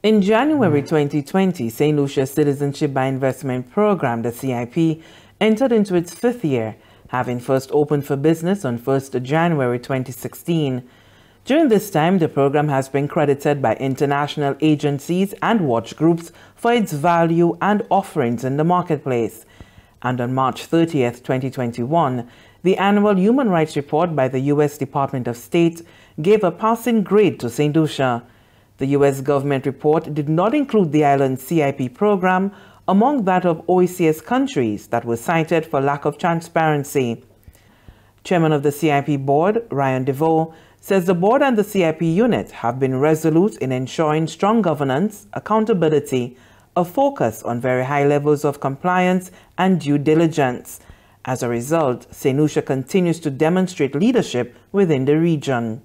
In January 2020, St. Lucia Citizenship by Investment Program, the CIP, entered into its fifth year, having first opened for business on 1st January 2016. During this time, the program has been credited by international agencies and watch groups for its value and offerings in the marketplace. And on March 30th, 2021, the annual Human Rights Report by the U.S. Department of State gave a passing grade to St. Lucia. The U.S. government report did not include the island's CIP program among that of OECS countries that were cited for lack of transparency. Chairman of the CIP board, Ryan Devaux, says the board and the CIP unit have been resolute in ensuring strong governance, accountability, a focus on very high levels of compliance and due diligence. As a result. Lucia continues to demonstrate leadership within the region.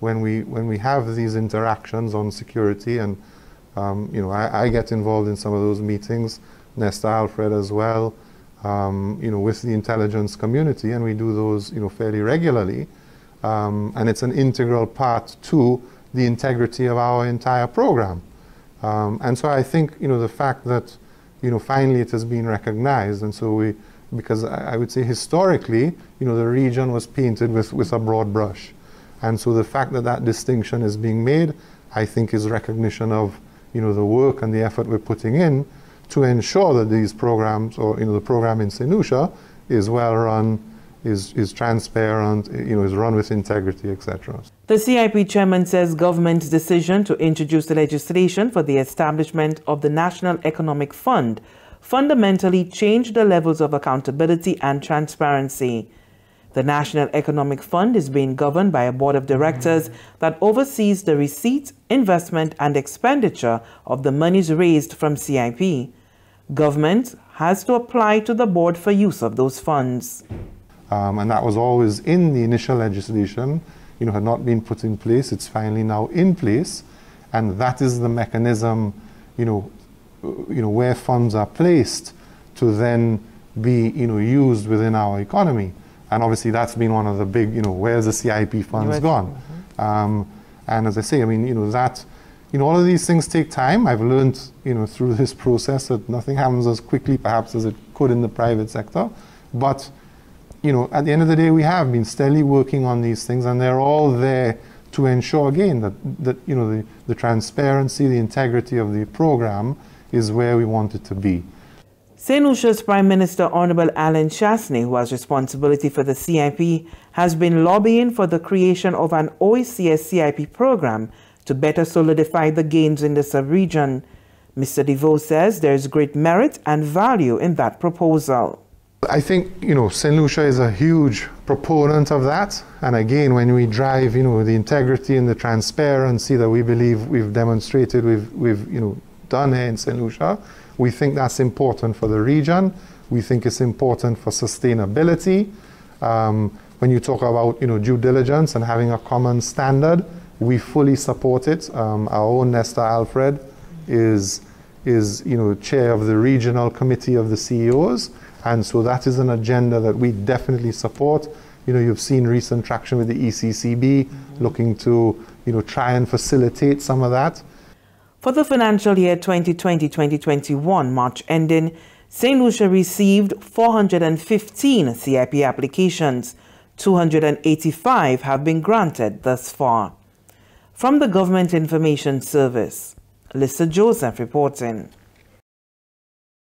When we, when we have these interactions on security, and um, you know, I, I, get involved in some of those meetings, Nestor Alfred as well, um, you know, with the intelligence community, and we do those, you know, fairly regularly. Um, and it's an integral part to the integrity of our entire program. Um, and so I think, you know, the fact that, you know, finally it has been recognized, and so we, because I, I would say historically, you know, the region was painted with, with a broad brush. And so the fact that that distinction is being made, I think is recognition of, you know, the work and the effort we're putting in to ensure that these programs, or, you know, the program in. Lucia is well run, is, is transparent, you know, is run with integrity, etc. The CIP chairman says government's decision to introduce the legislation for the establishment of the National Economic Fund fundamentally changed the levels of accountability and transparency. The National Economic Fund is being governed by a board of directors that oversees the receipt, investment, and expenditure of the monies raised from CIP. Government has to apply to the board for use of those funds. Um, and that was always in the initial legislation, you know, had not been put in place. It's finally now in place, and that is the mechanism, you know, you know, where funds are placed to then be, you know, used within our economy. And obviously, that's been one of the big, you know, where's the CIP funds gone? Mm -hmm. um, and as I say, I mean, you know, that, you know, all of these things take time. I've learned, you know, through this process that nothing happens as quickly, perhaps, as it could in the private sector. But you know, at the end of the day, we have been steadily working on these things, and they're all there to ensure, again, that, that you know, the, the transparency, the integrity of the program is where we want it to be. St. Lucia's Prime Minister Honorable Allen Chastanet, who has responsibility for the CIP, has been lobbying for the creation of an OECS CIP program to better solidify the gains in the sub-region. Mr. Devaux says there is great merit and value in that proposal. I think, you know, St. Lucia is a huge proponent of that. And again, when we drive, you know, the integrity and the transparency that we believe we've demonstrated, we've, we've you know, done here in St. Lucia, we think that's important for the region. We think it's important for sustainability. Um, when you talk about, you know, due diligence and having a common standard, we fully support it. Um, our own Nestor Alfred is, is, you know, chair of the regional committee of the CEOs. And so that is an agenda that we definitely support. You know, you've seen recent traction with the ECCB mm -hmm. looking to, you know, try and facilitate some of that. For the financial year 2020-2021, March ending, St. Lucia received 415 CIP applications. 285 have been granted thus far. From the Government Information Service, Lisa Joseph reporting.